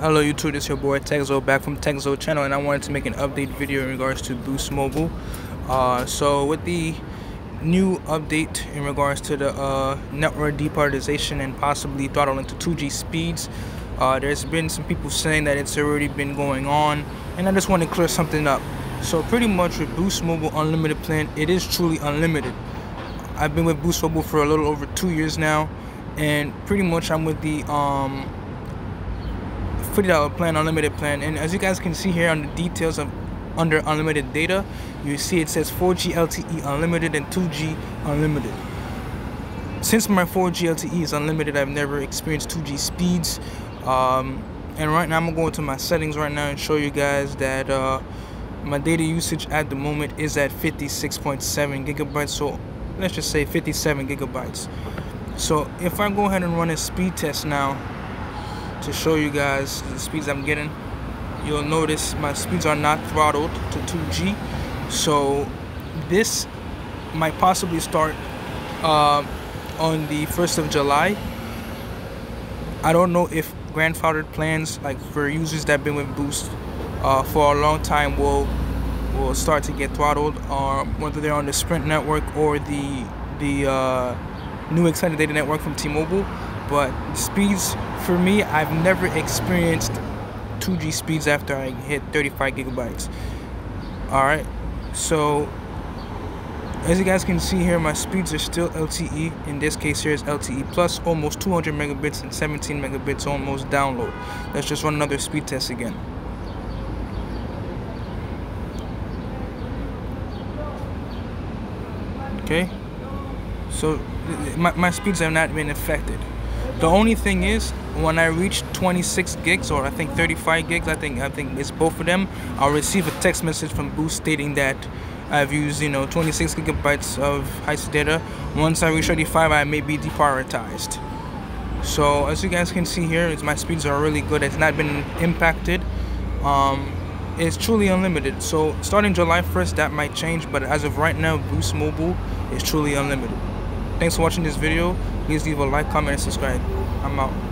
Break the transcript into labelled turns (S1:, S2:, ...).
S1: Hello YouTube, this your boy Techzoe back from Techzoe channel and I wanted to make an update video in regards to Boost Mobile. Uh, so with the new update in regards to the uh, network deprioritization and possibly throttling to 2G speeds, uh, there's been some people saying that it's already been going on and I just want to clear something up. So pretty much with Boost Mobile Unlimited plan, it is truly unlimited. I've been with Boost Mobile for a little over two years now and pretty much I'm with the um, $40 plan, unlimited plan. And as you guys can see here on the details of under unlimited data, you see it says 4G LTE unlimited and 2G unlimited. Since my 4G LTE is unlimited, I've never experienced 2G speeds. Um, and right now I'm gonna go into my settings right now and show you guys that uh, my data usage at the moment is at 56.7 gigabytes. So let's just say 57 gigabytes. So if I go ahead and run a speed test now, to show you guys the speeds I'm getting. You'll notice my speeds are not throttled to 2G. So this might possibly start uh, on the 1st of July. I don't know if grandfathered plans like for users that have been with Boost uh, for a long time will will start to get throttled um, whether they're on the Sprint network or the the uh, new extended data network from T-Mobile but speeds for me I've never experienced 2G speeds after I hit 35 gigabytes. Alright so as you guys can see here my speeds are still LTE in this case here is LTE plus almost 200 megabits and 17 megabits almost download. Let's just run another speed test again. Okay? So my, my speeds have not been affected the only thing is, when I reach 26 gigs or I think 35 gigs, I think I think it's both of them. I'll receive a text message from Boost stating that I've used you know 26 gigabytes of high speed data. Once I reach 35, I may be deprioritized. So as you guys can see here, my speeds are really good. It's not been impacted. Um, it's truly unlimited. So starting July 1st, that might change, but as of right now, Boost Mobile is truly unlimited. Thanks for watching this video. Please leave a like, comment, and subscribe. I'm out.